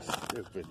Stupid.